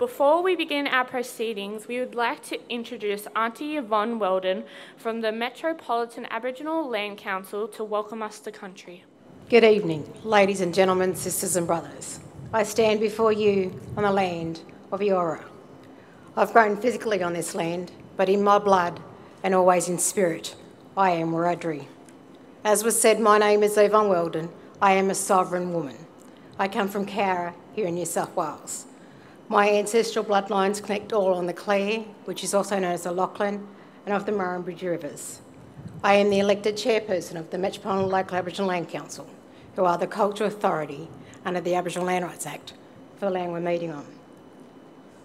Before we begin our proceedings, we would like to introduce Auntie Yvonne Weldon from the Metropolitan Aboriginal Land Council to welcome us to country. Good evening, ladies and gentlemen, sisters and brothers. I stand before you on the land of Eora. I've grown physically on this land, but in my blood and always in spirit, I am Wiradjuri. As was said, my name is Yvonne Weldon. I am a sovereign woman. I come from Cowra here in New South Wales. My ancestral bloodlines connect all on the Kalare, which is also known as the Lachlan, and of the Murrumbidgee Rivers. I am the elected chairperson of the Metropolitan Local Aboriginal Land Council, who are the cultural authority under the Aboriginal Land Rights Act for the land we're meeting on.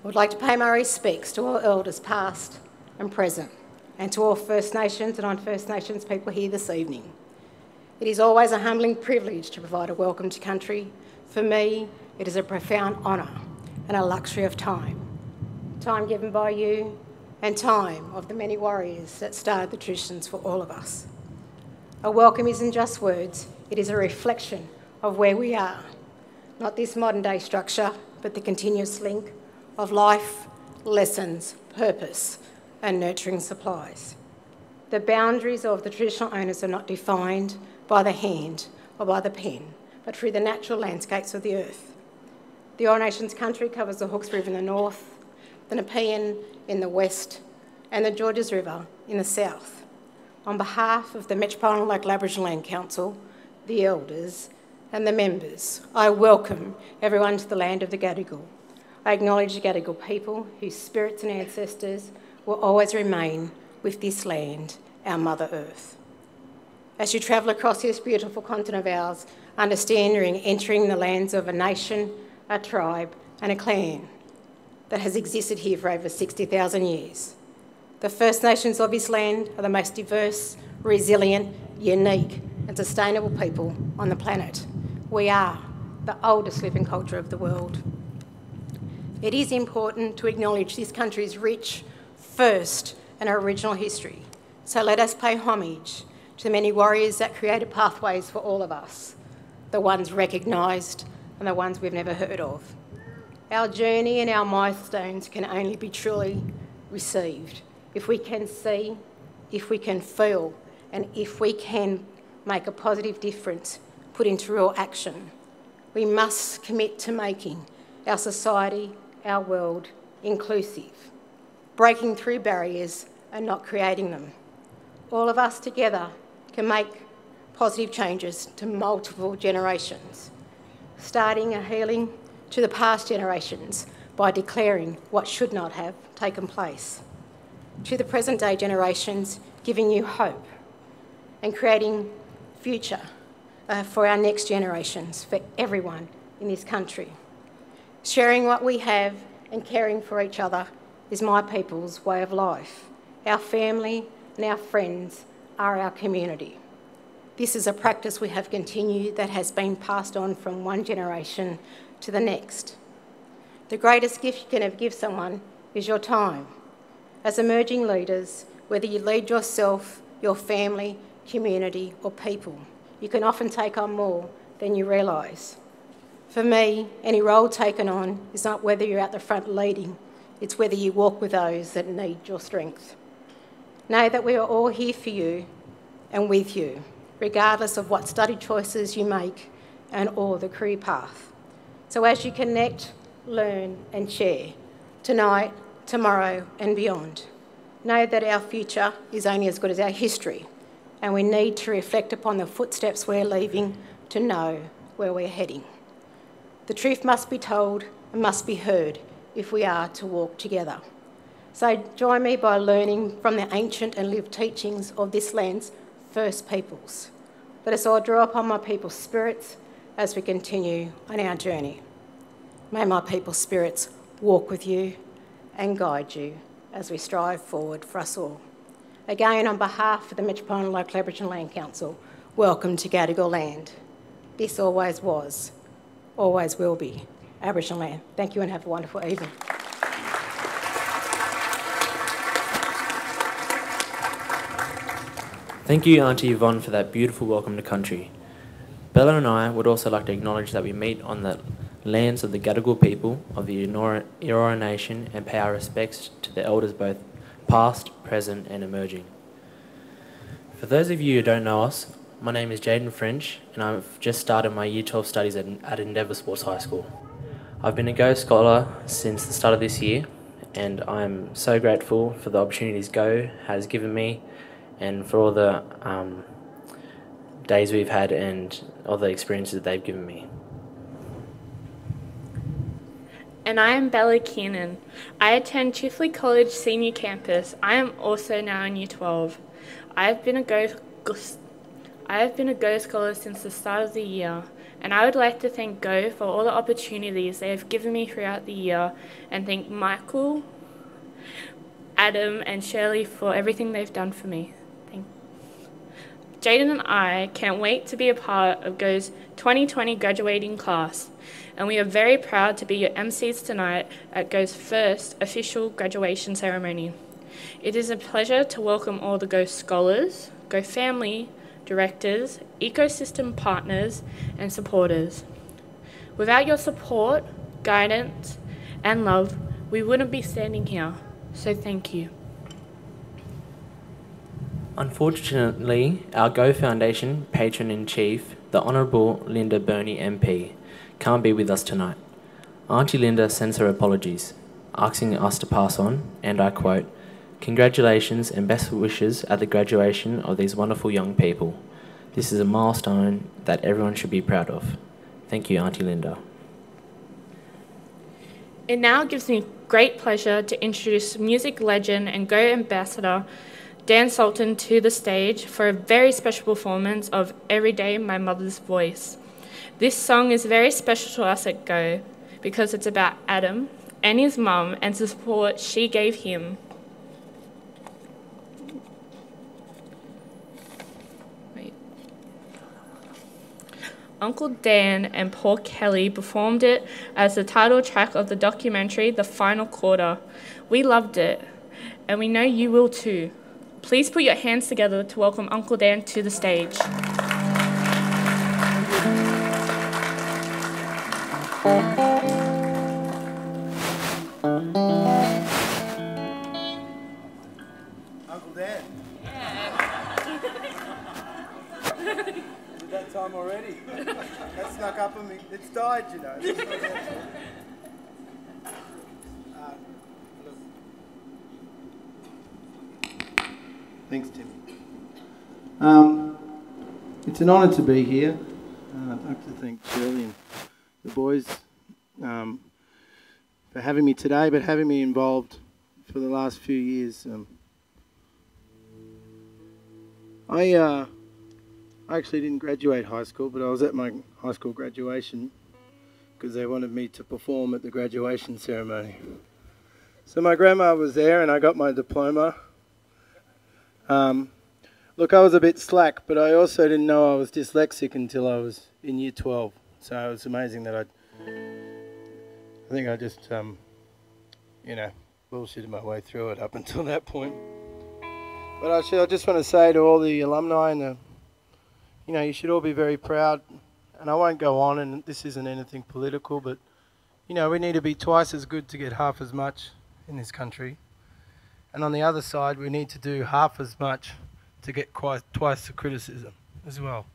I would like to pay my respects to all elders past and present, and to all First Nations and non-First Nations people here this evening. It is always a humbling privilege to provide a welcome to country. For me, it is a profound honour and a luxury of time. Time given by you and time of the many warriors that started the traditions for all of us. A welcome isn't just words, it is a reflection of where we are. Not this modern day structure, but the continuous link of life, lessons, purpose, and nurturing supplies. The boundaries of the traditional owners are not defined by the hand or by the pen, but through the natural landscapes of the earth. The Eora Nations country covers the Hawkes River in the north, the Nepean in the west, and the Georges River in the south. On behalf of the Metropolitan Local Aboriginal Land Council, the elders, and the members, I welcome everyone to the land of the Gadigal. I acknowledge the Gadigal people whose spirits and ancestors will always remain with this land, our Mother Earth. As you travel across this beautiful continent of ours, understand you're entering the lands of a nation, a tribe, and a clan that has existed here for over 60,000 years. The First Nations of this land are the most diverse, resilient, unique, and sustainable people on the planet. We are the oldest living culture of the world. It is important to acknowledge this country's rich, first, and original history. So let us pay homage to the many warriors that created pathways for all of us, the ones recognised and the ones we've never heard of. Our journey and our milestones can only be truly received if we can see, if we can feel, and if we can make a positive difference put into real action. We must commit to making our society, our world inclusive, breaking through barriers and not creating them. All of us together can make positive changes to multiple generations, starting a healing to the past generations by declaring what should not have taken place, to the present day generations, giving you hope and creating future uh, for our next generations, for everyone in this country. Sharing what we have and caring for each other is my people's way of life. Our family and our friends are our community. This is a practice we have continued that has been passed on from one generation to the next. The greatest gift you can ever give someone is your time. As emerging leaders, whether you lead yourself, your family, community, or people, you can often take on more than you realise. For me, any role taken on is not whether you're at the front leading, it's whether you walk with those that need your strength. Know that we are all here for you and with you, regardless of what study choices you make and or the career path. So as you connect, learn and share, tonight, tomorrow and beyond, know that our future is only as good as our history and we need to reflect upon the footsteps we're leaving to know where we're heading. The truth must be told and must be heard if we are to walk together. So join me by learning from the ancient and lived teachings of this land's first peoples. Let us all draw upon my people's spirits as we continue on our journey. May my people's spirits walk with you and guide you as we strive forward for us all. Again, on behalf of the Metropolitan Local Aboriginal Land Council, welcome to Gadigal land. This always was, always will be Aboriginal land. Thank you and have a wonderful evening. Thank you, Auntie Yvonne, for that beautiful welcome to country. Bella and I would also like to acknowledge that we meet on the lands of the Gadigal people of the Eora Nation, and pay our respects to the elders both past, present, and emerging. For those of you who don't know us, my name is Jaden French, and I've just started my Year 12 studies at, at Endeavour Sports High School. I've been a Go Scholar since the start of this year, and I'm so grateful for the opportunities Go has given me and for all the um, days we've had and all the experiences that they've given me. And I am Bella Keenan. I attend Chifley College Senior Campus. I am also now in Year 12. I have been a Go, I have been a Go Scholar since the start of the year, and I would like to thank Go for all the opportunities they have given me throughout the year, and thank Michael, Adam, and Shirley for everything they've done for me. Jaden and I can't wait to be a part of Go's 2020 graduating class, and we are very proud to be your MCs tonight at Go's first official graduation ceremony. It is a pleasure to welcome all the Go scholars, Go family, directors, ecosystem partners, and supporters. Without your support, guidance, and love, we wouldn't be standing here. So thank you. Unfortunately, our Go Foundation patron in chief, the Honourable Linda Burney MP, can't be with us tonight. Auntie Linda sends her apologies, asking us to pass on, and I quote, Congratulations and best wishes at the graduation of these wonderful young people. This is a milestone that everyone should be proud of. Thank you, Auntie Linda. It now gives me great pleasure to introduce music legend and Go ambassador Dan Sultan to the stage for a very special performance of Every Day My Mother's Voice. This song is very special to us at Go because it's about Adam and his mum and the support she gave him. Uncle Dan and Paul Kelly performed it as the title track of the documentary The Final Quarter. We loved it, and we know you will too. Please put your hands together to welcome Uncle Dan to the stage. Thanks, Tim. Um, it's an honour to be here. Uh, I'd like to thank Shirley and the boys um, for having me today, but having me involved for the last few years. Um, I uh, I actually didn't graduate high school, but I was at my high school graduation because they wanted me to perform at the graduation ceremony. So my grandma was there and I got my diploma. Um, look, I was a bit slack, but I also didn't know I was dyslexic until I was in year 12. So it was amazing that I, I think I just, um, you know, bullshitted my way through it up until that point. But actually, I just want to say to all the alumni and the you know, you should all be very proud. And I won't go on, and this isn't anything political, but, you know, we need to be twice as good to get half as much in this country. And on the other side, we need to do half as much to get quite, twice the criticism as well.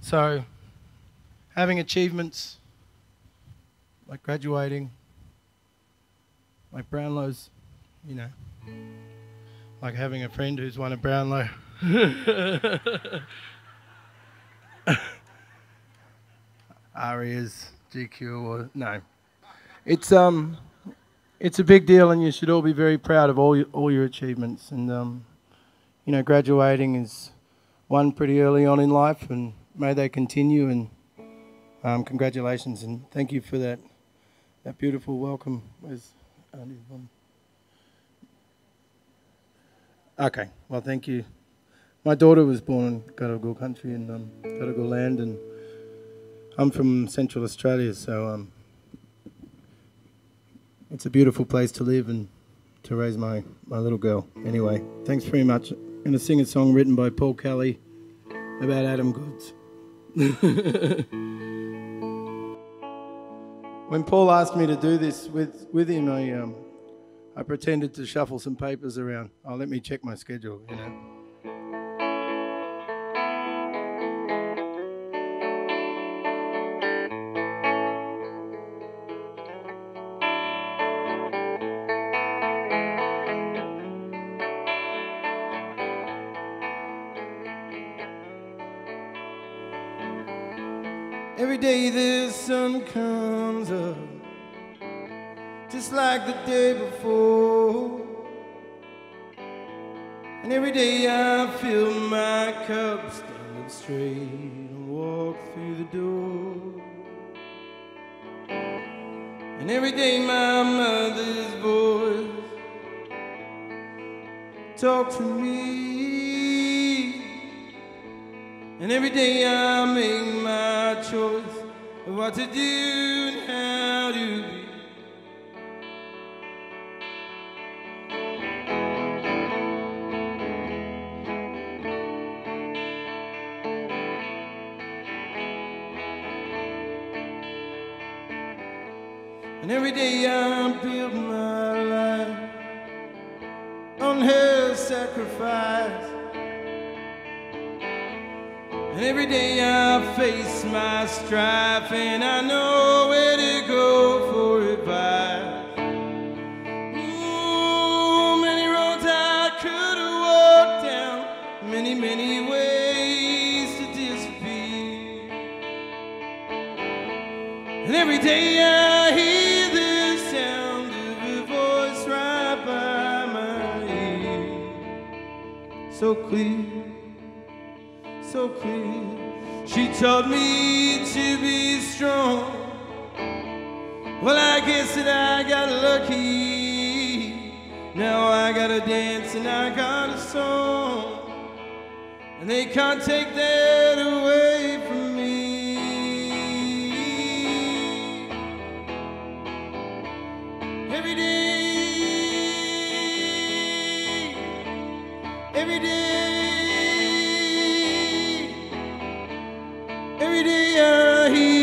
So, having achievements like graduating, like Brownlow's, you know, like having a friend who's won a Brownlow. ARIAs, GQ, or no. It's um, it's a big deal, and you should all be very proud of all your, all your achievements. And um, you know, graduating is one pretty early on in life, and may they continue. And um, congratulations, and thank you for that that beautiful welcome. Where's Okay, well, thank you. My daughter was born in Gadigal country in um, Gadigal land, and I'm from Central Australia, so um, it's a beautiful place to live and to raise my, my little girl. Anyway, thanks very much. I'm going to sing a song written by Paul Kelly about Adam Goodes. when Paul asked me to do this with, with him, I, um, I pretended to shuffle some papers around. Oh, let me check my schedule, you know. Day the sun comes up, just like the day before. And every day I fill my cup, stand up straight and walk through the door. And every day my mother's voice talk to me. And every day I make my choice what to do and how to be. And every day I build my life on her sacrifice. And every day I face my strife, and I know where to go for advice. Ooh, many roads I could have walked down, many, many ways to disappear. And every day I hear the sound of a voice right by my ear, so clear She told me to be strong. Well, I guess that I got lucky. Now I got a dance and I got a song. And they can't take that away from me. Every day, every day. Every day I hear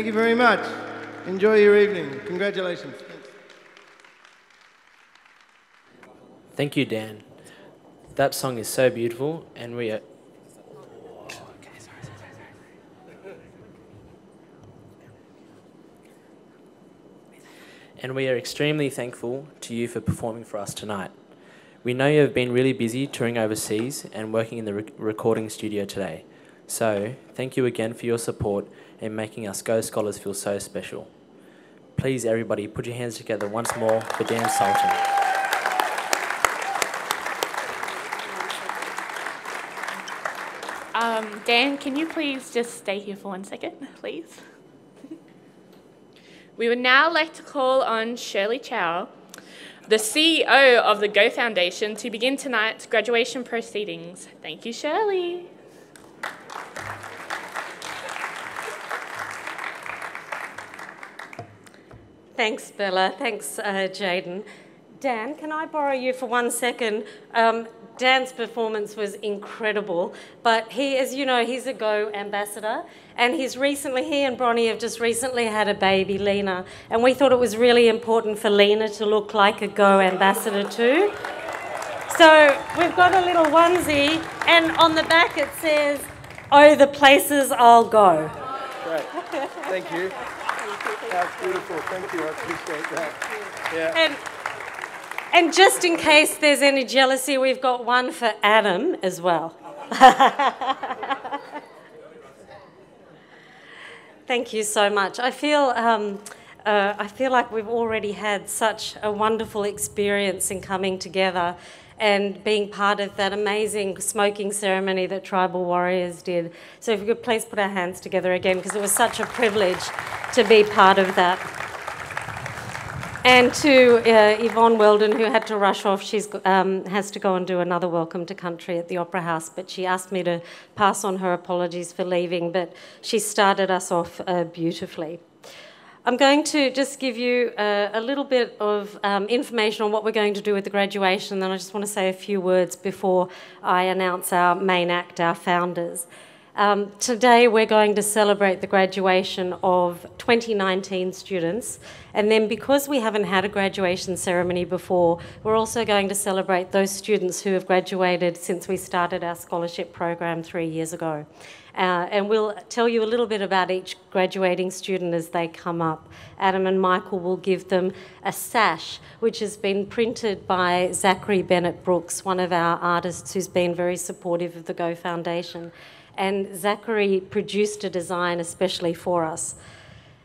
Thank you very much. Enjoy your evening. Congratulations. Thank you, Dan. That song is so beautiful, and we are. And we are extremely thankful to you for performing for us tonight. We know you have been really busy touring overseas and working in the rec- recording studio today. So, thank you again for your support and making us Go Scholars feel so special. Please, everybody, put your hands together once more for Dan Sultan. Um, Dan, can you please just stay here for one second, please? we would now like to call on Shirley Chow, the CEO of the Go Foundation, to begin tonight's graduation proceedings. Thank you, Shirley. Thanks, Bella. Thanks, uh, Jaden. Dan, can I borrow you for one second? Um, Dan's performance was incredible, but he, as you know, he's a Go ambassador, and he's recently, he and Bronnie have just recently had a baby, Lena, and we thought it was really important for Lena to look like a Go ambassador too. So we've got a little onesie, and on the back it says, "Oh, the places I'll go." Great. Thank you. That's beautiful. Thank you. I appreciate that. Yeah. And And just in case there's any jealousy, we've got one for Adam as well. Thank you so much. I feel, um, uh, I feel like we've already had such a wonderful experience in coming together and being part of that amazing smoking ceremony that Tribal Warriors did. So if we could please put our hands together again, because it was such a privilege to be part of that. And to uh, Yvonne Weldon, who had to rush off, she um, has to go and do another welcome to country at the Opera House, but she asked me to pass on her apologies for leaving, but she started us off uh, beautifully. I'm going to just give you a, a little bit of um, information on what we're going to do with the graduation, and I just want to say a few words before I announce our main act, our founders. Um, today we're going to celebrate the graduation of 2019 students and then because we haven't had a graduation ceremony before, we're also going to celebrate those students who have graduated since we started our scholarship program three years ago. Uh, and we'll tell you a little bit about each graduating student as they come up. Adam and Michael will give them a sash, which has been printed by Zachary Bennett Brooks, one of our artists who's been very supportive of the Go Foundation and Zachary produced a design especially for us.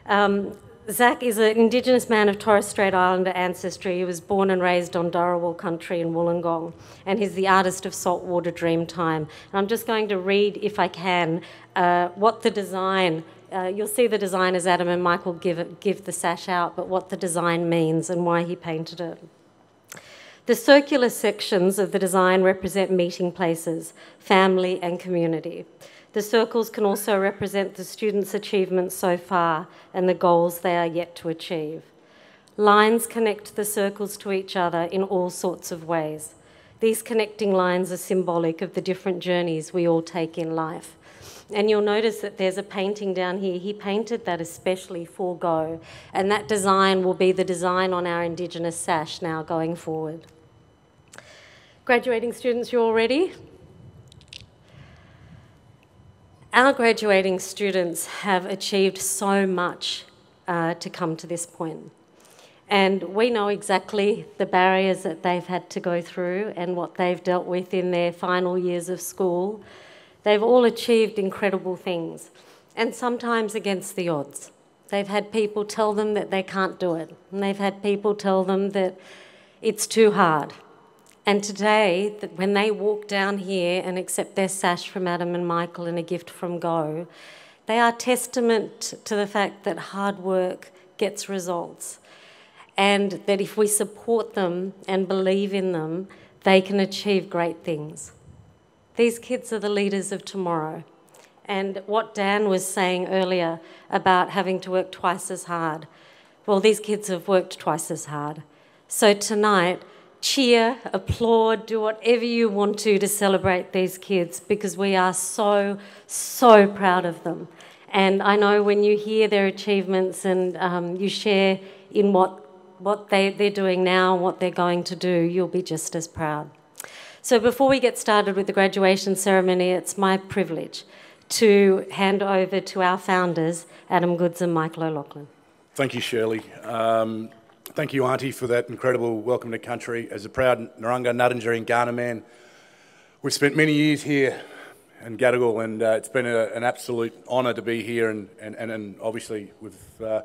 Um, Zach is an Indigenous man of Torres Strait Islander ancestry. He was born and raised on Dharawal country in Wollongong, and he's the artist of Saltwater Dreamtime. And I'm just going to read, if I can, uh, what the design. Uh, you'll see the design as Adam and Michael give it, give the sash out, but what the design means and why he painted it. The circular sections of the design represent meeting places, family, and community. The circles can also represent the students' achievements so far and the goals they are yet to achieve. Lines connect the circles to each other in all sorts of ways. These connecting lines are symbolic of the different journeys we all take in life. And you'll notice that there's a painting down here. He painted that especially for Go. And that design will be the design on our Indigenous sash now going forward. Graduating students, you all ready? Our graduating students have achieved so much uh, to come to this point. And we know exactly the barriers that they've had to go through and what they've dealt with in their final years of school. They've all achieved incredible things, and sometimes against the odds. They've had people tell them that they can't do it, and they've had people tell them that it's too hard. And today, when they walk down here and accept their sash from Adam and Michael and a gift from Go, they are testament to the fact that hard work gets results. And that if we support them and believe in them, they can achieve great things. These kids are the leaders of tomorrow. And what Dan was saying earlier about having to work twice as hard, well, these kids have worked twice as hard. So tonight, cheer, applaud, do whatever you want to to celebrate these kids because we are so, so proud of them. And I know when you hear their achievements and um, you share in what, what they, they're doing now, and what they're going to do, you'll be just as proud. So before we get started with the graduation ceremony, it's my privilege to hand over to our founders, Adam Goodes and Michael O'Loughlin. Thank you, Shirley. Um, Thank you, Auntie, for that incredible welcome to country. As a proud Narungga, Ngarrindjeri and Kaurna man, we've spent many years here in Gadigal and uh, it's been a, an absolute honour to be here and, and, and, and obviously we've uh,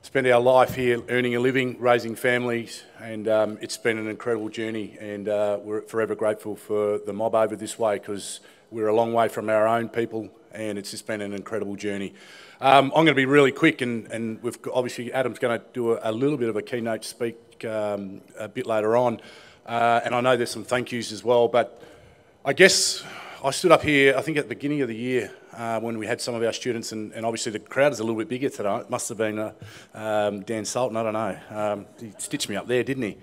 spent our life here earning a living, raising families and um, it's been an incredible journey and uh, we're forever grateful for the mob over this way because we're a long way from our own people and it's just been an incredible journey. Um, I'm going to be really quick, and, and we've obviously Adam's going to do a, a, little bit of a keynote speak um, a bit later on, uh, and I know there's some thank yous as well. But I guess I stood up here, I think at the beginning of the year uh, when we had some of our students, and, and, obviously the crowd is a little bit bigger today. It must have been uh, um, Dan Sultan, I don't know. Um, he stitched me up there, didn't he?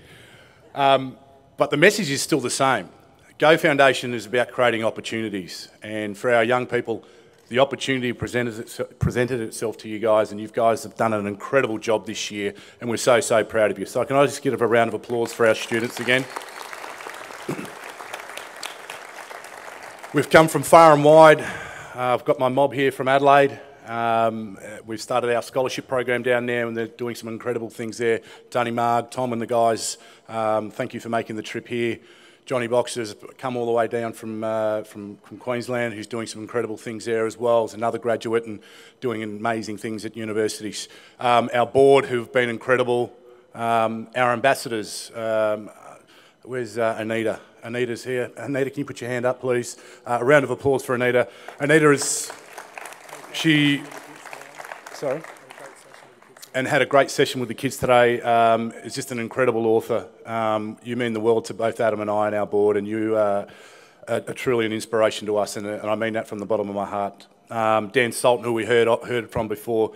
Um, but the message is still the same. Go Foundation is about creating opportunities, and for our young people the opportunity presented, it, presented itself to you guys, and you guys have done an incredible job this year, and we're so, so proud of you. So, can I just give a round of applause for our students again? We've come from far and wide. Uh, I've got my mob here from Adelaide. Um, we've started our scholarship program down there and they're doing some incredible things there. Danny Marg, Tom and the guys, um, thank you for making the trip here. Johnny Boxer's come all the way down from, uh, from, from Queensland, who's doing some incredible things there as well. Is another graduate and doing amazing things at universities. Um, our board, who've been incredible. Um, our ambassadors, um, where's uh, Anita? Anita's here. Anita, can you put your hand up, please? Uh, a round of applause for Anita. Anita is, she, sorry? And had a great session with the kids today. Um, is just an incredible author. Um, you mean the world to both Adam and I and our board, and you uh, are, are truly an inspiration to us, and, and, I mean that from the bottom of my heart. Um, Dan Sultan, who we heard heard from before,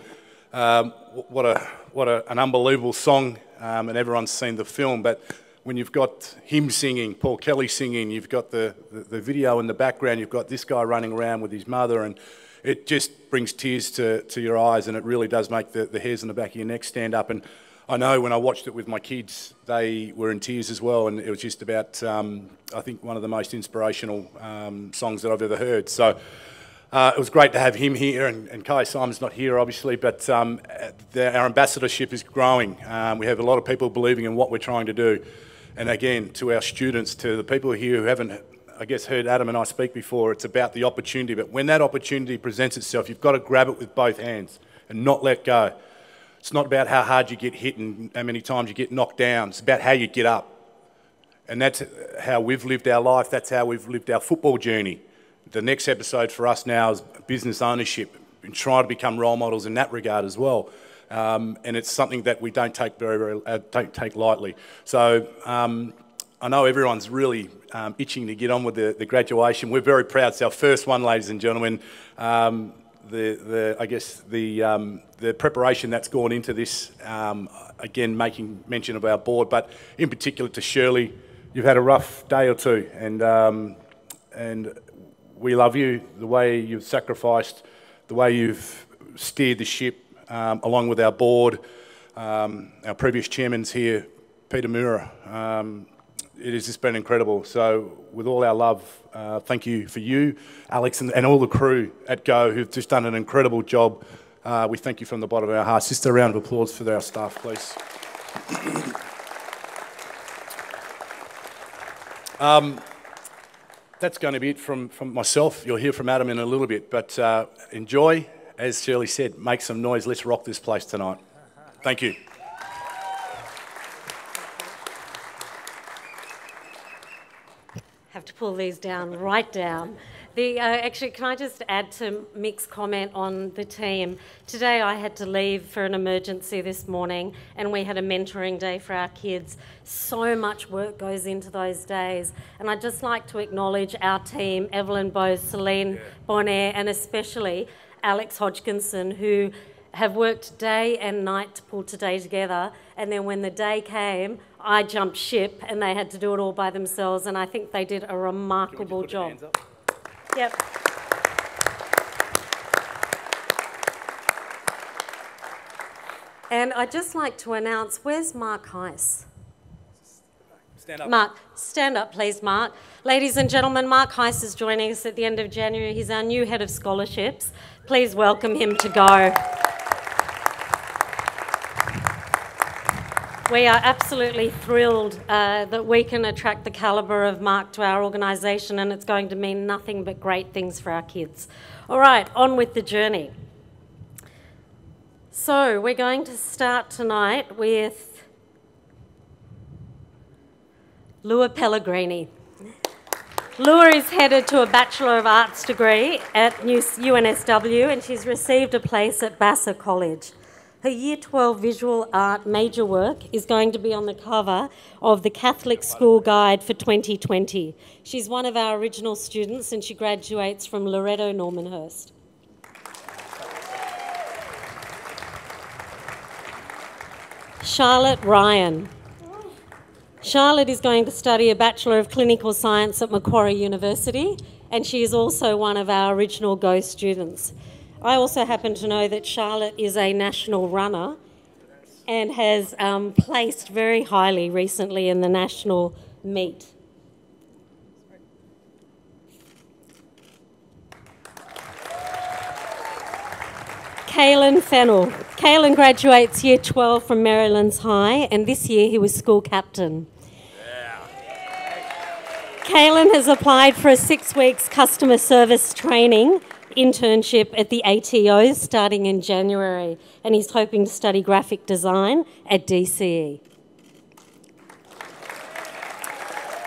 um, what a what a, an unbelievable song, um, and everyone's seen the film, but when you've got him singing, Paul Kelly singing, you've got the, the, the, video in the background, you've got this guy running around with his mother, and it just brings tears to, to your eyes, and it really does make the, the hairs on the back of your neck stand up. And I know when I watched it with my kids, they were in tears as well, and it was just about, um, I think, one of the most inspirational um, songs that I've ever heard. So uh, it was great to have him here, and, and Kai Simon's not here, obviously, but um, the, our ambassadorship is growing. Um, we have a lot of people believing in what we're trying to do. And again, to our students, to the people here who haven't, I guess, heard Adam and I speak before, it's about the opportunity. But when that opportunity presents itself, you've got to grab it with both hands and not let go. It's not about how hard you get hit and how many times you get knocked down. It's about how you get up. And that's how we've lived our life. That's how we've lived our football journey the next episode for us now is business ownership and trying to become role models in that regard as well. Um, and it's something that we don't take very, very uh, don't take lightly. So um, I know everyone's really um, itching to get on with the, the, graduation. We're very proud. It's our first one, ladies and gentlemen. Um, the, the, I guess the, um, the preparation that's gone into this, um, again, making mention of our board, but in particular to Shirley, you've had a rough day or two, and and we love you, the way you've sacrificed, the way you've steered the ship, um, along with our board, um, our previous chairman's here, Peter Mura. It has just been incredible. So, with all our love, uh, thank you for you, Alex, and, and, all the crew at Go who've just done an incredible job. Uh, we thank you from the bottom of our hearts. Just a round of applause for our staff, please. Um, that's going to be it from, from myself. You'll hear from Adam in a little bit, but uh, enjoy. As Shirley said, make some noise. Let's rock this place tonight. Thank you. Have to pull these down, right down. The, uh, actually, can I just add to Mick's comment on the team? Today I had to leave for an emergency this morning, and we had a mentoring day for our kids. So much work goes into those days, and I'd just like to acknowledge our team Evelyn Bose, Celine yeah. Bonaire, and especially Alex Hodgkinson, who have worked day and night to pull today together. And then when the day came, I jumped ship and they had to do it all by themselves. And I think they did a remarkable job. Yep. And I'd just like to announce, where's Mark Heiss? Stand up. Mark, stand up, please, Mark. Ladies and gentlemen, Mark Heiss is joining us at the end of January. He's our new head of scholarships. Please welcome him to go. We are absolutely thrilled uh, that we can attract the calibre of Mark to our organisation, and it's going to mean nothing but great things for our kids. All right, on with the journey. So, we're going to start tonight with Lua Pellegrini. Lua is headed to a Bachelor of Arts degree at UNSW, and she's received a place at Basser College. Her Year 12 visual art major work is going to be on the cover of the Catholic School Guide for 2020. She's one of our original students and she graduates from Loreto Normanhurst. Charlotte Ryan. Charlotte is going to study a Bachelor of Clinical Science at Macquarie University and she is also one of our original GO students. I also happen to know that Charlotte is a national runner and has um, placed very highly recently in the national meet. Kaylin Fennell. Kaylin graduates year 12 from Merrylands High, and this year he was school captain. Kaylin has applied for a six weeks customer service training internship at the ATOs starting in January, and he's hoping to study graphic design at DCE.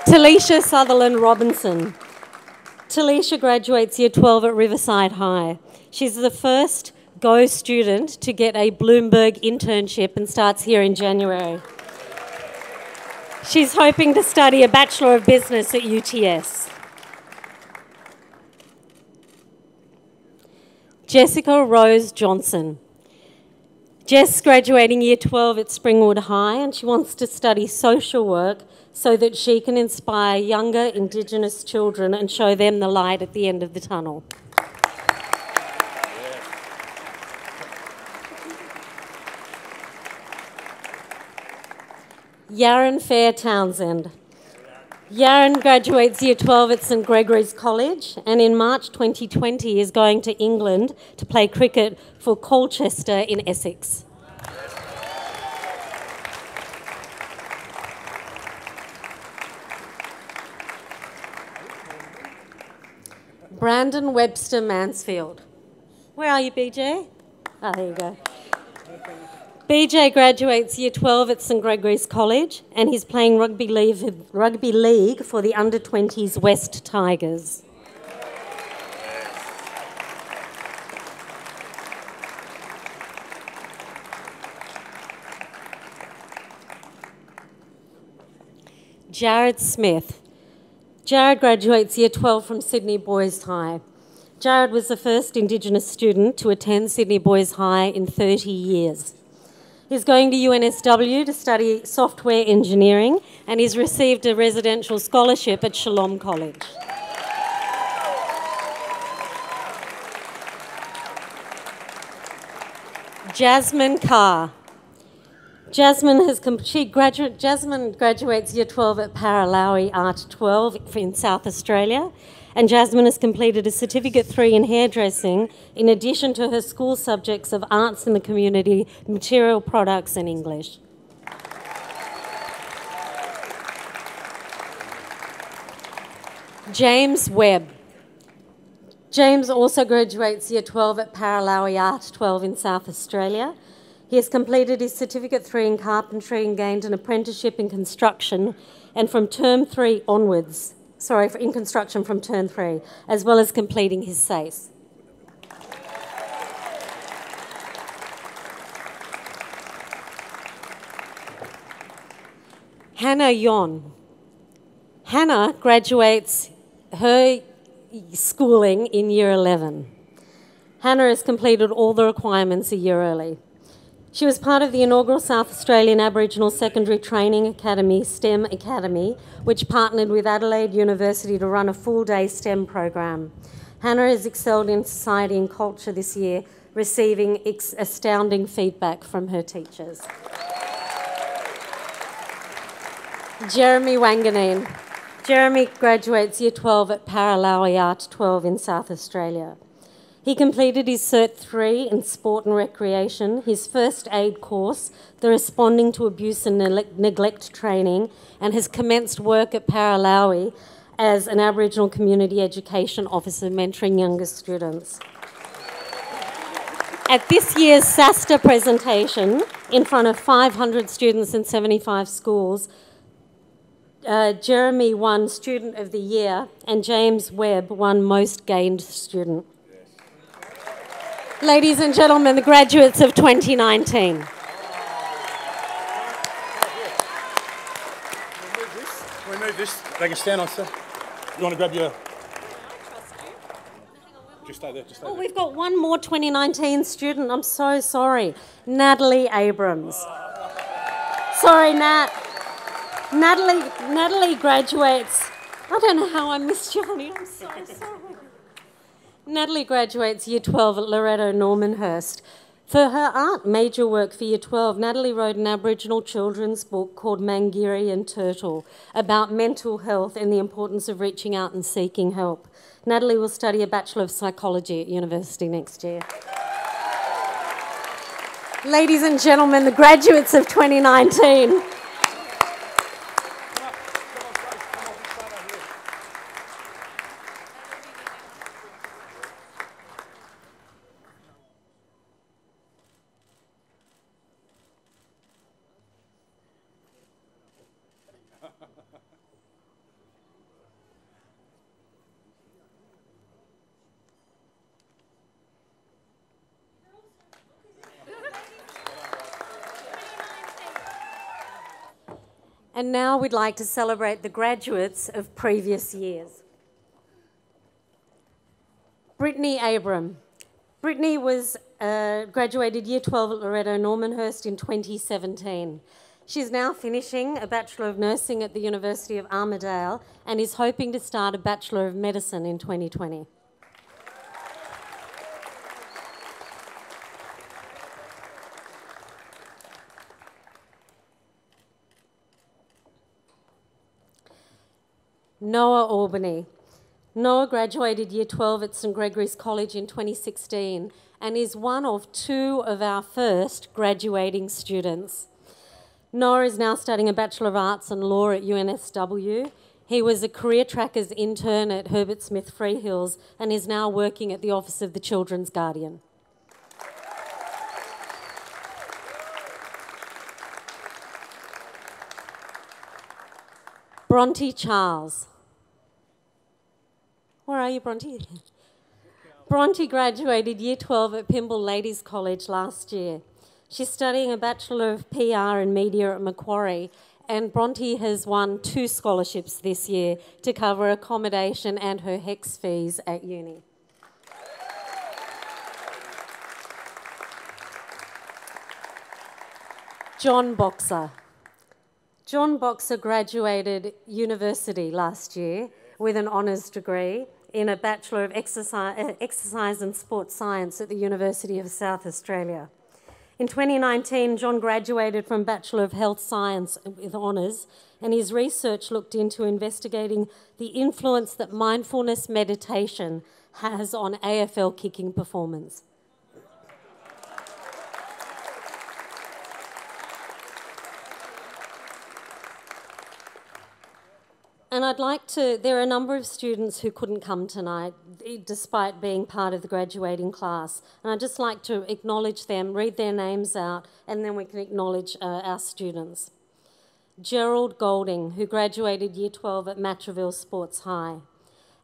Talisha Sutherland Robinson. Talisha graduates year 12 at Riverside High. She's the first Go student to get a Bloomberg internship and starts here in January. She's hoping to study a Bachelor of Business at UTS. Jessica Rose Johnson. Jess graduating year 12 at Springwood High and she wants to study social work so that she can inspire younger Indigenous children and show them the light at the end of the tunnel. Yaron Fair Townsend. Yaron graduates year 12 at St Gregory's College and in March 2020 is going to England to play cricket for Colchester in Essex. Brandon Webster Mansfield. Where are you, BJ? Ah, there you go. BJ graduates year 12 at St Gregory's College and he's playing rugby league, rugby league for the under 20s West Tigers. Jared Smith. Jared graduates year 12 from Sydney Boys High. Jared was the first Indigenous student to attend Sydney Boys High in 30 years. He's going to UNSW to study software engineering and he's received a residential scholarship at Shalom College. Jasmine Carr. Jasmine has she graduate Jasmine graduates year 12 at Paralowie R-12 in South Australia and Jasmine has completed a Certificate 3 in hairdressing in addition to her school subjects of arts in the community, material products, and English. James Webb. James also graduates year 12 at Paralowie R-12 in South Australia. He has completed his Certificate 3 in carpentry and gained an apprenticeship in construction, and from term 3 onwards, sorry, in construction from turn three, as well as completing his SACE. Hannah Yon. Hannah graduates her schooling in year 11. Hannah has completed all the requirements a year early. She was part of the inaugural South Australian Aboriginal Secondary Training Academy, STEM Academy, which partnered with Adelaide University to run a full day STEM program. Hannah has excelled in society and culture this year, receiving astounding feedback from her teachers. Jeremy Wanganeen. Jeremy graduates year 12 at Paralowie R-12 in South Australia. He completed his Cert 3 in Sport and Recreation, his first aid course, the Responding to Abuse and Neglect training, and has commenced work at Paralowie as an Aboriginal Community Education Officer mentoring younger students. At this year's SAASTA presentation, in front of 500 students in 75 schools, uh, Jeremy won Student of the Year and James Webb won Most Gained Student. Ladies and gentlemen, the graduates of 2019. we move this? They can stand on, sir. You want to grab your... Just stay there, just stay Oh, there. we've got one more 2019 student. I'm so sorry. Natalie Abrams. Sorry, Nat. Natalie, Natalie graduates. I don't know how I missed you, honey. I'm so sorry. Natalie graduates year 12 at Loreto Normanhurst. For her art major work for year 12, Natalie wrote an Aboriginal children's book called Mangiri and Turtle about mental health and the importance of reaching out and seeking help. Natalie will study a Bachelor of Psychology at university next year. Ladies and gentlemen, the graduates of 2019. And now we'd like to celebrate the graduates of previous years. Brittany Abram. Brittany was uh, graduated Year 12 at Loreto Normanhurst in 2017. She's now finishing a Bachelor of Nursing at the University of Armidale and is hoping to start a Bachelor of Medicine in 2020. Noah Albany. Noah graduated Year 12 at St Gregory's College in 2016 and is one of two of our first graduating students. Noah is now studying a Bachelor of Arts and Law at UNSW. He was a career trackers intern at Herbert Smith Freehills and is now working at the Office of the Children's Guardian. Bronte Charles. Where are you, Bronte? Bronte graduated Year 12 at Pymble Ladies College last year. She's studying a Bachelor of PR and Media at Macquarie, and Bronte has won two scholarships this year to cover accommodation and her HECS fees at uni. John Boxer. John Boxer graduated university last year with an honours degree in a Bachelor of Exercise, uh, Exercise and Sports Science at the University of South Australia. In 2019, John graduated from Bachelor of Health Science with honours, and his research looked into investigating the influence that mindfulness meditation has on AFL kicking performance. And I'd like to, there are a number of students who couldn't come tonight despite being part of the graduating class. And I'd just like to acknowledge them, read their names out, and then we can acknowledge uh, our students. Gerald Golding, who graduated Year 12 at Matraville Sports High.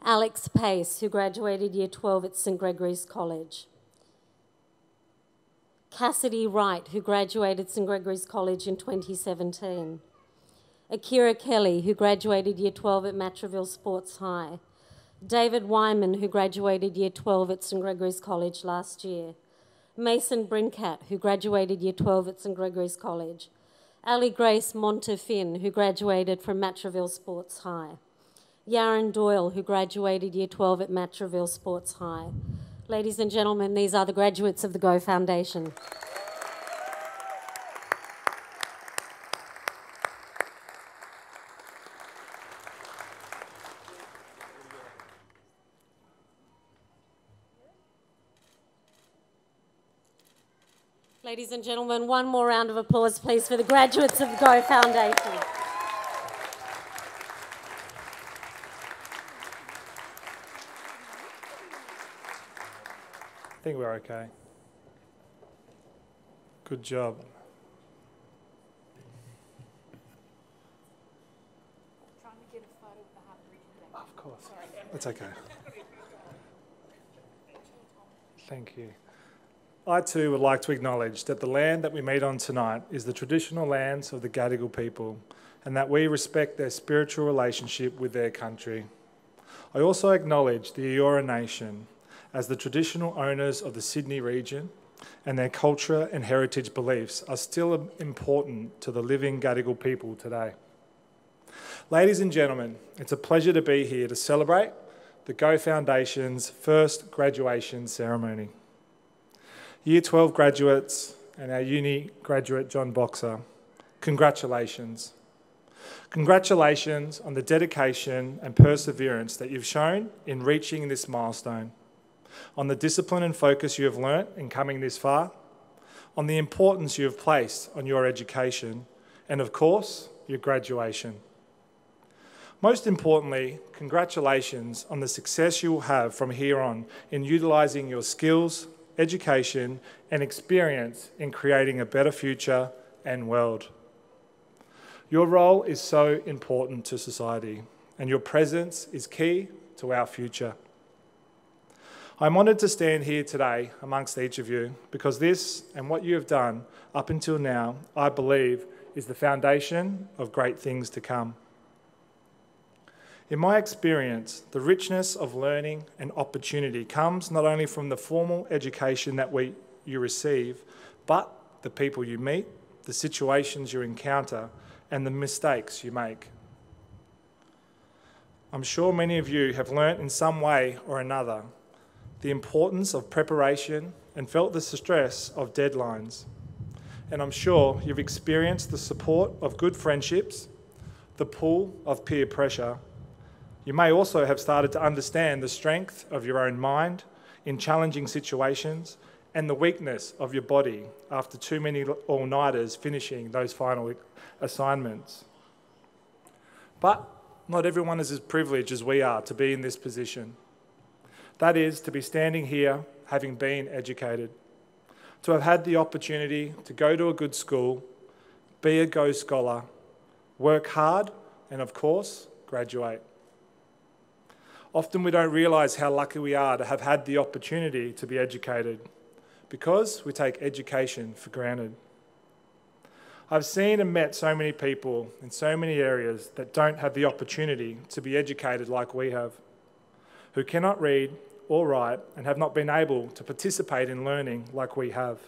Alex Pace, who graduated Year 12 at St Gregory's College. Cassidy Wright, who graduated St Gregory's College in 2017. Akira Kelly, who graduated Year 12 at Matraville Sports High. David Wyman, who graduated Year 12 at St Gregory's College last year. Mason Brincat, who graduated Year 12 at St Gregory's College. Ali Grace Montefin, who graduated from Matraville Sports High. Yaron Doyle, who graduated Year 12 at Matraville Sports High. Ladies and gentlemen, these are the graduates of the Go Foundation. Ladies and gentlemen, one more round of applause, please, for the graduates of the Go Foundation. I think we're okay. Good job. Of course. That's okay. Thank you. I too would like to acknowledge that the land that we meet on tonight is the traditional lands of the Gadigal people and that we respect their spiritual relationship with their country. I also acknowledge the Eora Nation as the traditional owners of the Sydney region and their culture and heritage beliefs are still important to the living Gadigal people today. Ladies and gentlemen, it's a pleasure to be here to celebrate the Go Foundation's first graduation ceremony. Year 12 graduates and our uni graduate, John Boxer, congratulations. Congratulations on the dedication and perseverance that you've shown in reaching this milestone, on the discipline and focus you have learnt in coming this far, on the importance you have placed on your education, and of course, your graduation. Most importantly, congratulations on the success you will have from here on in utilising your skills, education, and experience in creating a better future and world. Your role is so important to society, and your presence is key to our future. I'm honoured to stand here today amongst each of you because this and what you have done up until now, I believe, is the foundation of great things to come. In my experience, the richness of learning and opportunity comes not only from the formal education that we, you receive, but the people you meet, the situations you encounter, and the mistakes you make. I'm sure many of you have learnt in some way or another the importance of preparation and felt the stress of deadlines. And I'm sure you've experienced the support of good friendships, the pull of peer pressure, you may also have started to understand the strength of your own mind in challenging situations and the weakness of your body after too many all nighters finishing those final assignments. But not everyone is as privileged as we are to be in this position. That is, to be standing here having been educated, to have had the opportunity to go to a good school, be a Go Scholar, work hard, and of course, graduate. Often we don't realise how lucky we are to have had the opportunity to be educated because we take education for granted. I've seen and met so many people in so many areas that don't have the opportunity to be educated like we have, who cannot read or write and have not been able to participate in learning like we have.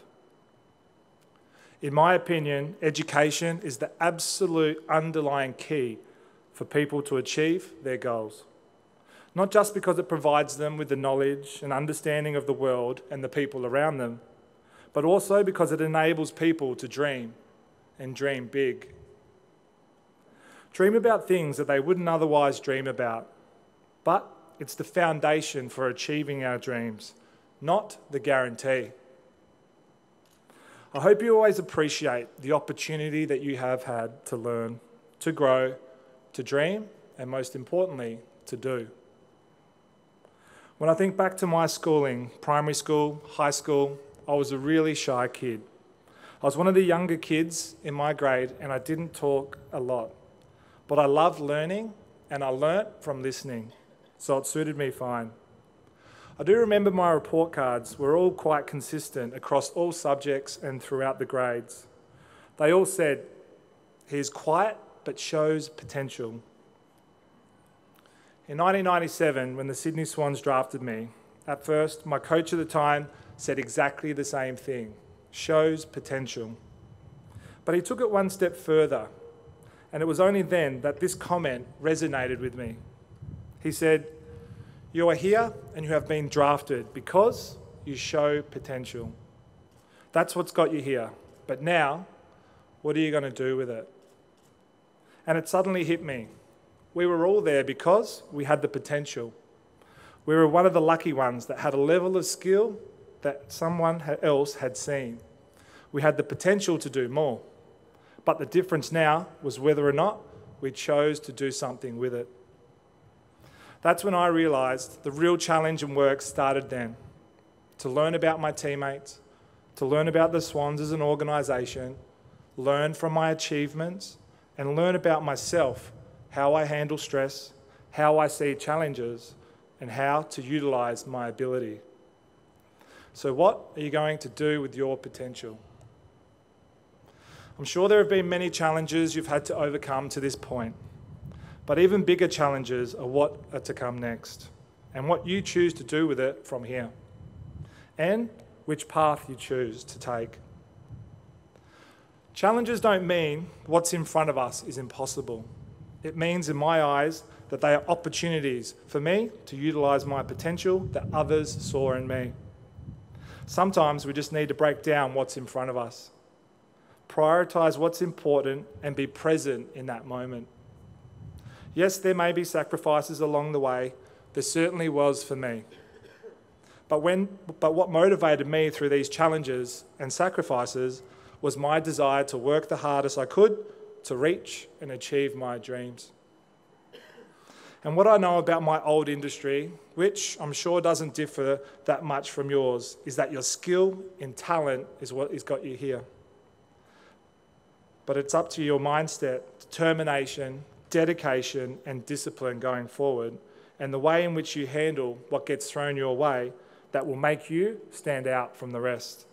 In my opinion, education is the absolute underlying key for people to achieve their goals not just because it provides them with the knowledge and understanding of the world and the people around them, but also because it enables people to dream and dream big. Dream about things that they wouldn't otherwise dream about, but it's the foundation for achieving our dreams, not the guarantee. I hope you always appreciate the opportunity that you have had to learn, to grow, to dream, and most importantly, to do. When I think back to my schooling, primary school, high school, I was a really shy kid. I was one of the younger kids in my grade and I didn't talk a lot. But I loved learning and I learnt from listening, so it suited me fine. I do remember my report cards were all quite consistent across all subjects and throughout the grades. They all said, he is quiet but shows potential. In 1997, when the Sydney Swans drafted me, at first, my coach at the time said exactly the same thing shows potential. But he took it one step further, and it was only then that this comment resonated with me. He said, You are here and you have been drafted because you show potential. That's what's got you here. But now, what are you going to do with it? And it suddenly hit me. We were all there because we had the potential. We were one of the lucky ones that had a level of skill that someone else had seen. We had the potential to do more. But the difference now was whether or not we chose to do something with it. That's when I realised the real challenge and work started then to learn about my teammates, to learn about the Swans as an organisation, learn from my achievements, and learn about myself how I handle stress, how I see challenges, and how to utilise my ability. So, what are you going to do with your potential? I'm sure there have been many challenges you've had to overcome to this point, but even bigger challenges are what are to come next, and what you choose to do with it from here, and which path you choose to take. Challenges don't mean what's in front of us is impossible. It means, in my eyes, that they are opportunities for me to utilise my potential that others saw in me. Sometimes we just need to break down what's in front of us, prioritise what's important, and be present in that moment. Yes, there may be sacrifices along the way. There certainly was for me. But, when, but what motivated me through these challenges and sacrifices was my desire to work the hardest I could to reach and achieve my dreams. And what I know about my old industry, which I'm sure doesn't differ that much from yours, is that your skill and talent is what has got you here. But it's up to your mindset, determination, dedication, and discipline going forward, and the way in which you handle what gets thrown your way that will make you stand out from the rest.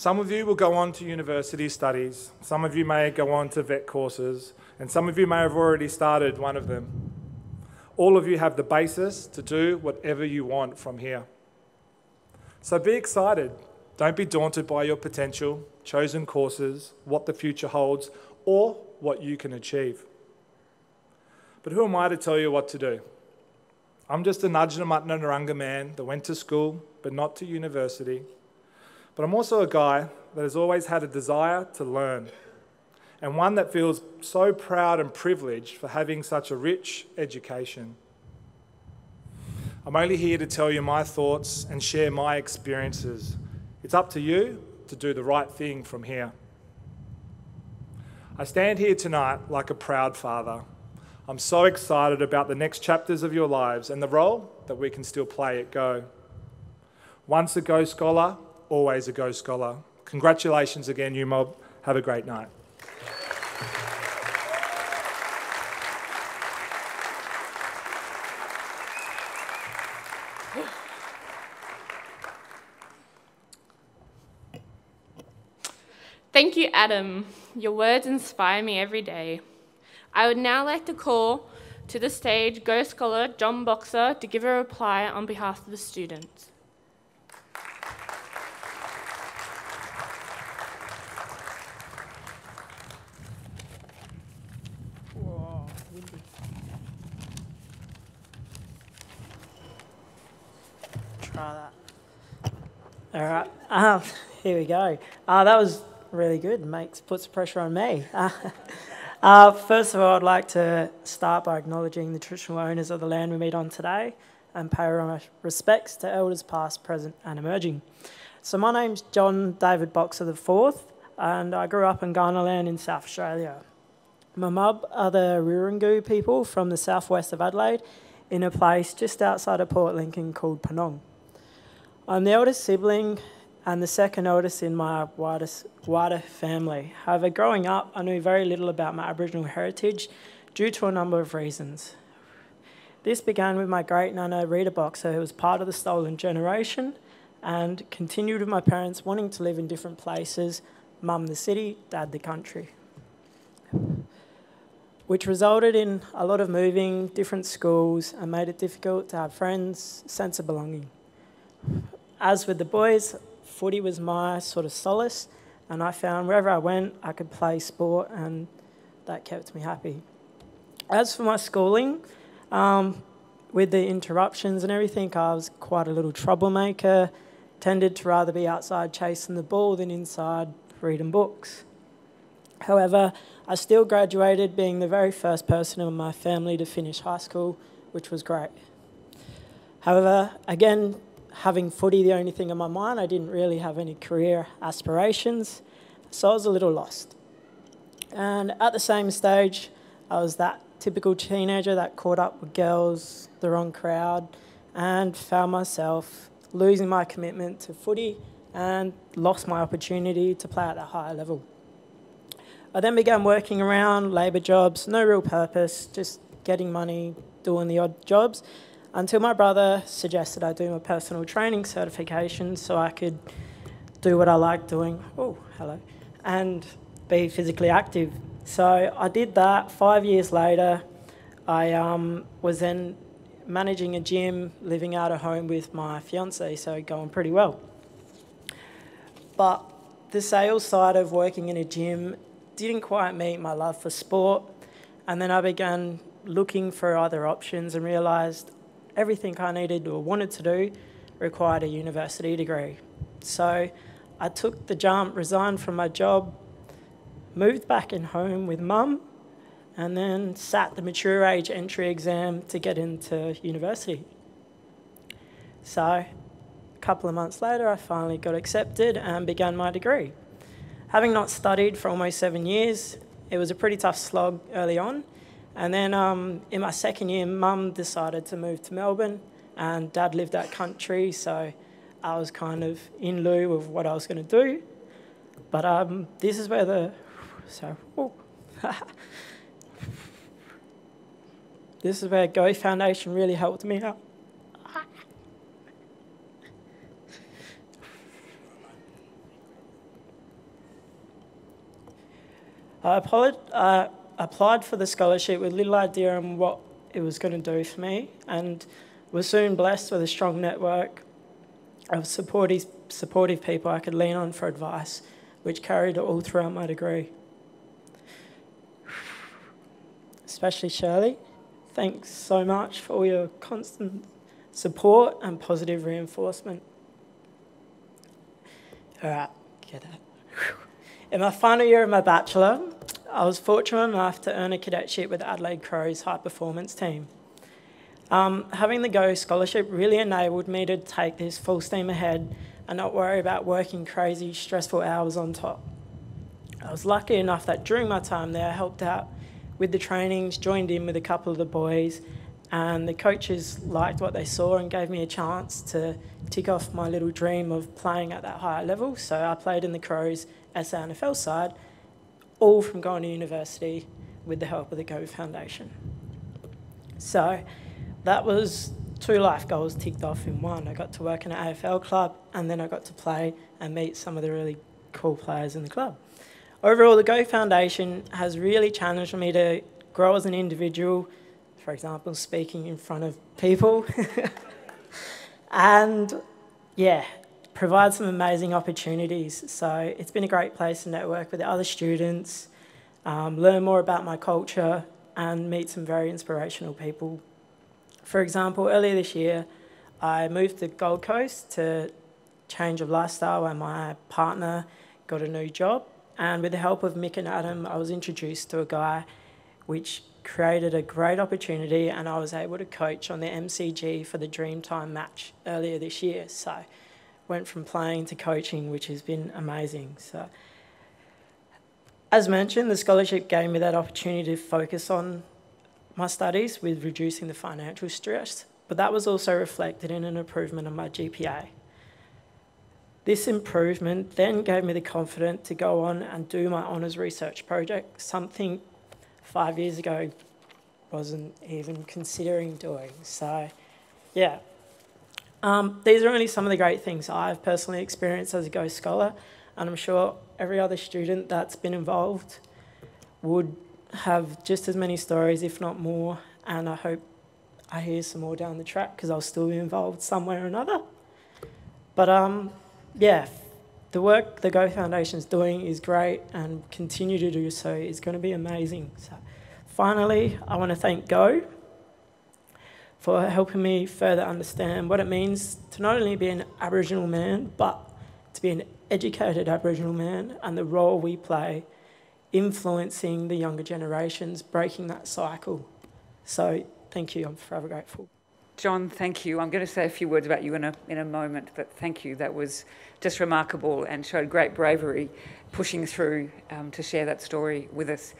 Some of you will go on to university studies, some of you may go on to vet courses, and some of you may have already started one of them. All of you have the basis to do whatever you want from here. So be excited. Don't be daunted by your potential, chosen courses, what the future holds, or what you can achieve. But who am I to tell you what to do? I'm just a Adnyamathanha Narunga man that went to school but not to university. But I'm also a guy that has always had a desire to learn and one that feels so proud and privileged for having such a rich education. I'm only here to tell you my thoughts and share my experiences. It's up to you to do the right thing from here. I stand here tonight like a proud father. I'm so excited about the next chapters of your lives and the role that we can still play at Go. Once a Go scholar, always a Go scholar. Congratulations again, UMob. Have a great night. Thank you, Adam. Your words inspire me every day. I would now like to call to the stage Go Scholar John Boxer to give a reply on behalf of the students. All right, um, here we go. Uh, that was really good. Makes puts pressure on me. Uh, first of all, I'd like to start by acknowledging the traditional owners of the land we meet on today and pay our respects to elders past, present, and emerging. So my name's John David Boxer IV, and I grew up in Kaurna land in South Australia. My mum are the Wirangu people from the southwest of Adelaide in a place just outside of Port Lincoln called Penong. I'm the eldest sibling and the second oldest in my widest, wider family. However, growing up, I knew very little about my Aboriginal heritage due to a number of reasons. This began with my great nana Rita Boxer, who was part of the stolen generation, and continued with my parents wanting to live in different places mum the city, dad the country. Which resulted in a lot of moving, different schools, and made it difficult to have friends, sense of belonging. As with the boys, footy was my sort of solace, and I found wherever I went, I could play sport, and that kept me happy. As for my schooling, um, with the interruptions and everything, I was quite a little troublemaker, tended to rather be outside chasing the ball than inside reading books. However, I still graduated being the very first person in my family to finish high school, which was great. However, again, having footy the only thing in my mind, I didn't really have any career aspirations, so I was a little lost. And at the same stage, I was that typical teenager that caught up with girls, the wrong crowd, and found myself losing my commitment to footy and lost my opportunity to play at a higher level. I then began working around labour jobs, no real purpose, just getting money, doing the odd jobs, until my brother suggested I do my personal training certification so I could do what I like doing. Oh, hello. And be physically active. So I did that. Five years later, I um, was then managing a gym, living out of home with my fiance, so going pretty well. But the sales side of working in a gym didn't quite meet my love for sport. And then I began looking for other options and realised everything I needed or wanted to do required a university degree. So I took the jump, resigned from my job, moved back in home with mum, and then sat the mature age entry exam to get into university. So, a couple of months later, I finally got accepted and began my degree. Having not studied for almost seven years, it was a pretty tough slog early on. And then um, in my second year, mum decided to move to Melbourne, and dad lived out country, so I was kind of in lieu of what I was going to do. But um, this is where the. So, this is where Go Foundation really helped me out. I applied, uh, applied for the scholarship with little idea on what it was going to do for me and was soon blessed with a strong network of supportive, supportive people I could lean on for advice, which carried all throughout my degree. Especially Shirley, thanks so much for all your constant support and positive reinforcement. All right, get that. In my final year of my bachelor, I was fortunate enough to earn a cadetship with Adelaide Crow's high performance team. Um, having the Go scholarship really enabled me to take this full steam ahead and not worry about working crazy, stressful hours on top. I was lucky enough that during my time there, I helped out with the trainings, joined in with a couple of the boys, and the coaches liked what they saw and gave me a chance to tick off my little dream of playing at that higher level. So I played in the Crows SANFL side, all from going to university with the help of the Go Foundation. So that was two life goals ticked off in one. I got to work in an AFL club and then I got to play and meet some of the really cool players in the club. Overall, the Go Foundation has really challenged me to grow as an individual, for example, speaking in front of people. and yeah, provide some amazing opportunities. So it's been a great place to network with other students, um, learn more about my culture, and meet some very inspirational people. For example, earlier this year, I moved to Gold Coast to change of lifestyle and my partner got a new job. And with the help of Mick and Adam, I was introduced to a guy which created a great opportunity and I was able to coach on the MCG for the Dreamtime match earlier this year. So went from playing to coaching, which has been amazing. So, as mentioned, the scholarship gave me that opportunity to focus on my studies with reducing the financial stress, but that was also reflected in an improvement of my GPA. This improvement then gave me the confidence to go on and do my honours research project, something five years ago wasn't even considering doing. So, yeah, um, these are only some of the great things I've personally experienced as a Go Scholar, and I'm sure every other student that's been involved would have just as many stories, if not more, and I hope I hear some more down the track because I'll still be involved somewhere or another. But um, yeah, the work the Go Foundation is doing is great and continue to do so is going to be amazing. So finally, I want to thank Go for helping me further understand what it means to not only be an Aboriginal man, but to be an educated Aboriginal man and the role we play influencing the younger generations, breaking that cycle. So, thank you. I'm forever grateful. John, thank you. I'm going to say a few words about you in a, in a moment, but thank you. That was just remarkable and showed great bravery pushing through um, to share that story with us.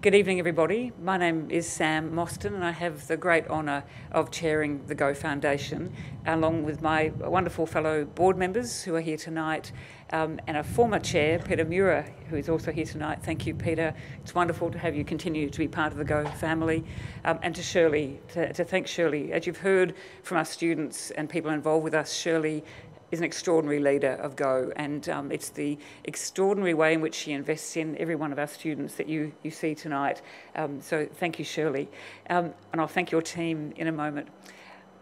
Good evening, everybody. My name is Sam Mostyn, and I have the great honour of chairing the Go Foundation, along with my wonderful fellow board members who are here tonight, um, and a former chair, Peter Muir, who is also here tonight. Thank you, Peter. It's wonderful to have you continue to be part of the Go family, um, and to Shirley, to, to thank Shirley. As you've heard from our students and people involved with us, Shirley is an extraordinary leader of Go, and um, it's the extraordinary way in which she invests in every one of our students that you, you see tonight. Um, so thank you, Shirley. Um, and I'll thank your team in a moment.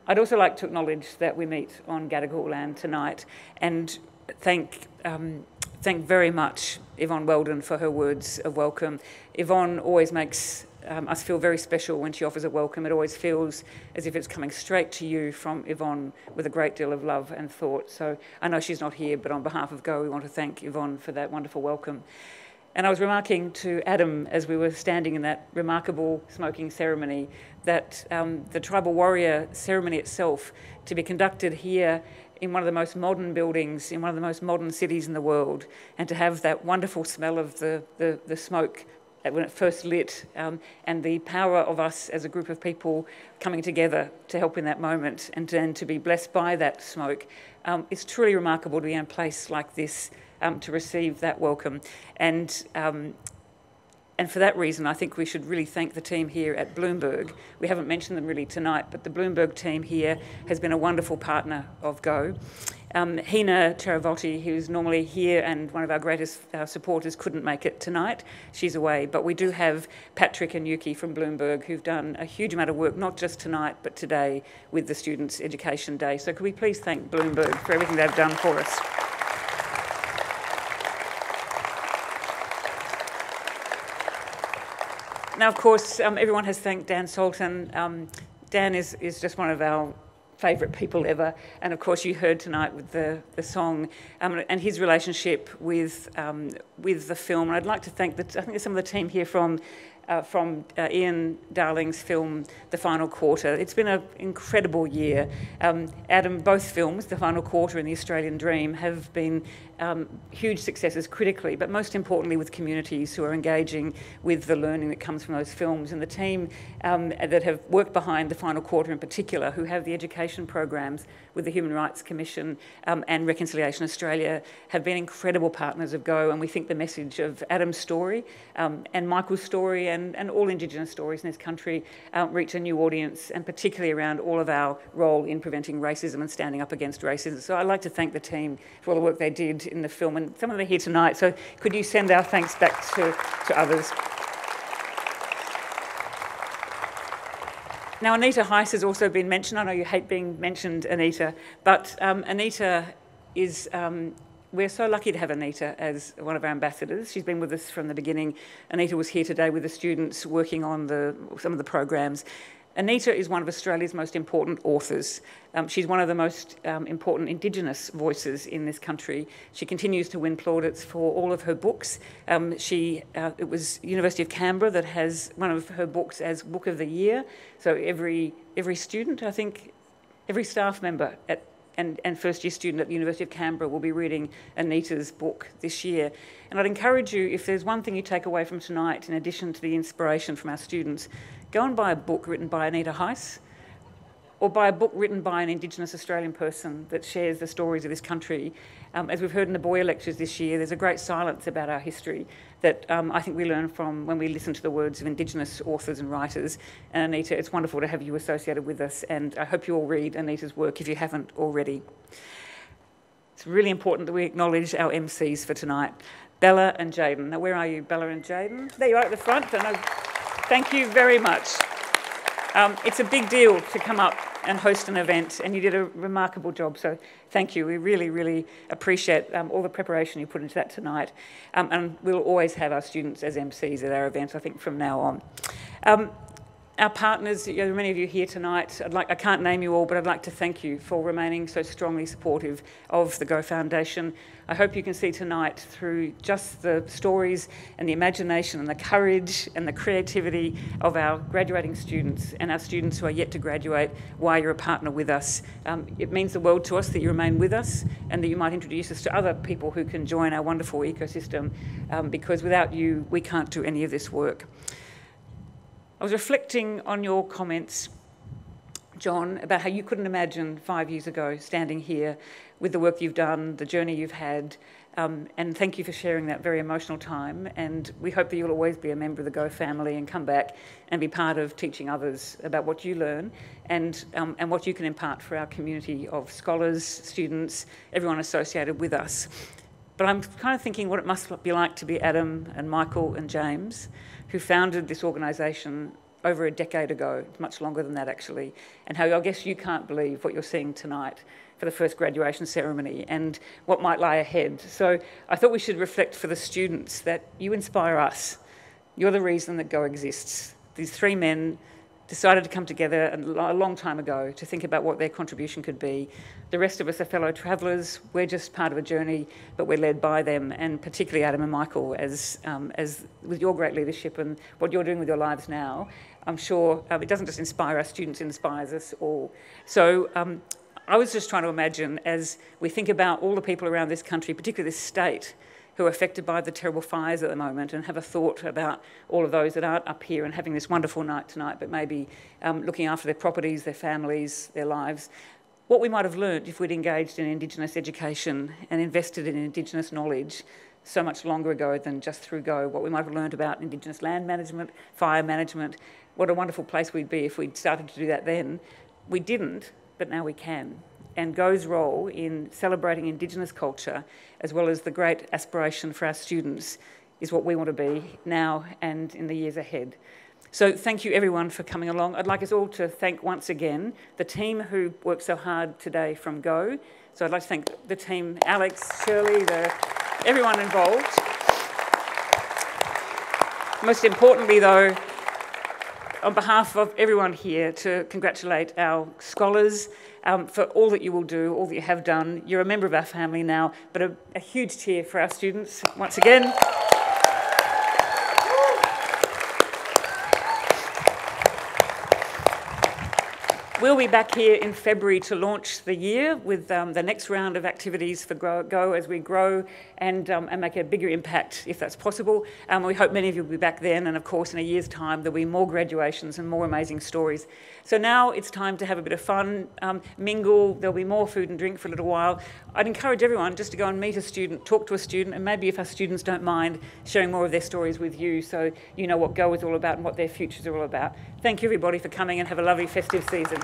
I'd also like to acknowledge that we meet on Gadigal land tonight and thank, um, thank very much Yvonne Weldon for her words of welcome. Yvonne always makes um, us feel very special when she offers a welcome. It always feels as if it's coming straight to you from Yvonne with a great deal of love and thought. So I know she's not here, but on behalf of Go, we want to thank Yvonne for that wonderful welcome. And I was remarking to Adam as we were standing in that remarkable smoking ceremony that um, the tribal warrior ceremony itself, to be conducted here in one of the most modern buildings, in one of the most modern cities in the world, and to have that wonderful smell of the, the, the smoke when it first lit, um, and the power of us as a group of people coming together to help in that moment and then to be blessed by that smoke. Um, it's truly remarkable to be in a place like this um, to receive that welcome. And um, and for that reason, I think we should really thank the team here at Bloomberg. We haven't mentioned them really tonight, but the Bloomberg team here has been a wonderful partner of Go. Um, Hina Teravolti, who's normally here and one of our greatest uh, supporters, couldn't make it tonight. She's away. But we do have Patrick and Yuki from Bloomberg who've done a huge amount of work, not just tonight, but today with the Students' Education Day. So could we please thank Bloomberg for everything they've done for us? Now, of course, um, everyone has thanked Dan Sultan. Um, Dan is, is just one of our favourite people ever. And of course, you heard tonight with the, the song um, and his relationship with, um, with the film. And I'd like to thank the, I think there's some of the team here from uh, from uh, Ian Darling's film, The Final Quarter. It's been an incredible year. Um, Adam, both films, The Final Quarter and The Australian Dream, have been um, huge successes critically, but most importantly with communities who are engaging with the learning that comes from those films. And the team um, that have worked behind The Final Quarter in particular, who have the education programs with the Human Rights Commission um, and Reconciliation Australia, have been incredible partners of Go. And we think the message of Adam's story um, and Michael's story and, and all Indigenous stories in this country uh, reach a new audience, and particularly around all of our role in preventing racism and standing up against racism. So I'd like to thank the team for all the work they did in the film, and some of them are here tonight. So could you send our thanks back to, to others? Now, Anita Heiss has also been mentioned. I know you hate being mentioned, Anita, but um, Anita is um, we're so lucky to have Anita as one of our ambassadors. She's been with us from the beginning. Anita was here today with the students working on the, some of the programs. Anita is one of Australia's most important authors. Um, she's one of the most um, important Indigenous voices in this country. She continues to win plaudits for all of her books. Um, she, uh, it was University of Canberra that has one of her books as Book of the Year. So every, every student, I think, every staff member at and, and first year student at the University of Canberra will be reading Anita's book this year. And I'd encourage you, if there's one thing you take away from tonight, in addition to the inspiration from our students, go and buy a book written by Anita Heiss or buy a book written by an Indigenous Australian person that shares the stories of this country. Um, as we've heard in the Boyer lectures this year, there's a great silence about our history that um, I think we learn from when we listen to the words of Indigenous authors and writers. And Anita, it's wonderful to have you associated with us, and I hope you all read Anita's work if you haven't already. It's really important that we acknowledge our MCs for tonight, Bella and Jaden. Now, where are you, Bella and Jaden? There you are at the front. Thank you very much. Um, it's a big deal to come up and host an event, and you did a remarkable job. So thank you. We really, really appreciate um, all the preparation you put into that tonight. Um, and we'll always have our students as MCs at our events, I think, from now on. Um, our partners, you know, many of you here tonight, I'd like, I can't name you all, but I'd like to thank you for remaining so strongly supportive of the Go Foundation. I hope you can see tonight through just the stories and the imagination and the courage and the creativity of our graduating students and our students who are yet to graduate why you're a partner with us. Um, it means the world to us that you remain with us and that you might introduce us to other people who can join our wonderful ecosystem um, because without you, we can't do any of this work. I was reflecting on your comments, John, about how you couldn't imagine five years ago standing here with the work you've done, the journey you've had, um, and thank you for sharing that very emotional time. And we hope that you'll always be a member of the Go family and come back and be part of teaching others about what you learn and, um, and what you can impart for our community of scholars, students, everyone associated with us. But I'm kind of thinking what it must be like to be Adam and Michael and James who founded this organisation over a decade ago, much longer than that actually, and how I guess you can't believe what you're seeing tonight for the first graduation ceremony and what might lie ahead. So I thought we should reflect for the students that you inspire us. You're the reason that Go exists. These three men decided to come together a long time ago to think about what their contribution could be. The rest of us are fellow travellers. We're just part of a journey, but we're led by them, and particularly Adam and Michael, as, um, as with your great leadership and what you're doing with your lives now. I'm sure um, it doesn't just inspire our students, it inspires us all. So um, I was just trying to imagine as we think about all the people around this country, particularly this state, who are affected by the terrible fires at the moment and have a thought about all of those that aren't up here and having this wonderful night tonight, but maybe um, looking after their properties, their families, their lives. What we might have learnt if we'd engaged in Indigenous education and invested in Indigenous knowledge so much longer ago than just through Go, what we might have learned about Indigenous land management, fire management, what a wonderful place we'd be if we'd started to do that then. We didn't, but now we can and GO's role in celebrating Indigenous culture, as well as the great aspiration for our students, is what we want to be now and in the years ahead. So thank you everyone for coming along. I'd like us all to thank once again the team who worked so hard today from Go. So I'd like to thank the team, Alex, Shirley, the, everyone involved. Most importantly though, on behalf of everyone here, to congratulate our scholars, um, for all that you will do, all that you have done. You're a member of our family now, but a, a huge cheer for our students once again. We'll be back here in February to launch the year with um, the next round of activities for Go, Go as we grow and, um, and make a bigger impact if that's possible. Um, we hope many of you will be back then, and of course, in a year's time, there'll be more graduations and more amazing stories. So now it's time to have a bit of fun, um, mingle, there'll be more food and drink for a little while. I'd encourage everyone just to go and meet a student, talk to a student, and maybe if our students don't mind, sharing more of their stories with you so you know what Go is all about and what their futures are all about. Thank you, everybody, for coming and have a lovely festive season.